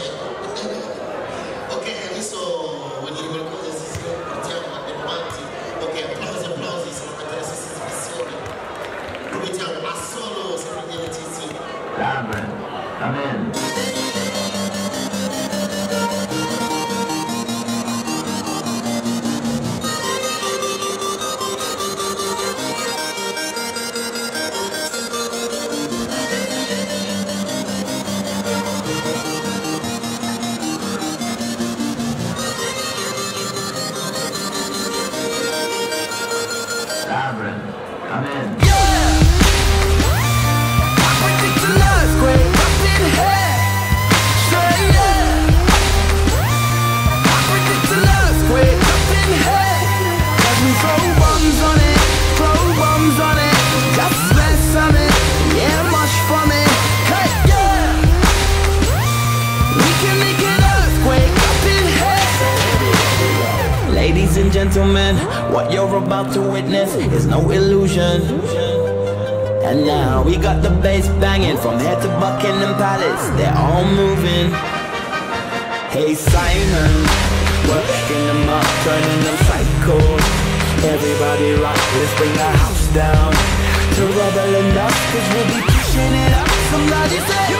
ok, come Ladies and gentlemen, what you're about to witness is no illusion. And now we got the bass banging from head to Buckingham Palace. They're all moving. Hey Simon, working them up, turning them psycho. Everybody rock, let's bring the house down to rebel enough, cause we'll be pushing it up. Somebody say,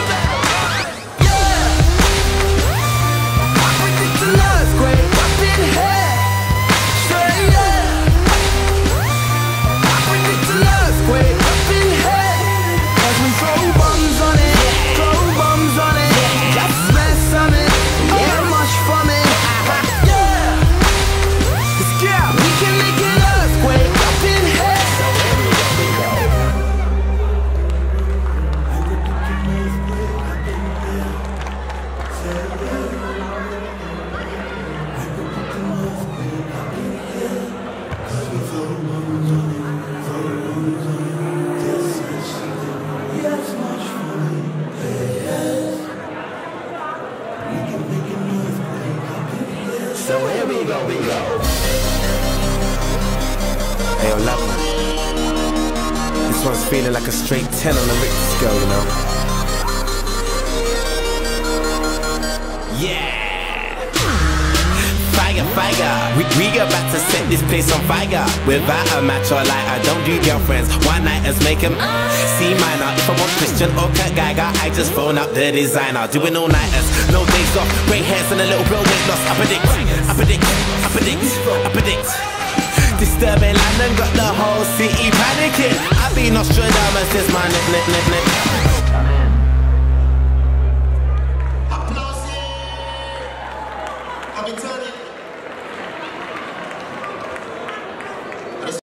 So here we go, we go. Hey, yo, love This one's feeling like a straight 10 on the Richter scale, you know? Yeah. Fire, fire. We, we about to set this place on fire. Without a match or light, I don't do girlfriends. One nighters make them C minor. If I want Christian or Kurt Geiger, I just phone up the designer. Doing all nighters, no days off. Grey hairs and a little bit weight loss. I predict, I predict, I predict, I predict. Disturbing London got the whole city panicking. I've been Nostradamus, this my nip, nip, nip, nip. Come in. Applausi! Capitani